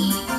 Bye.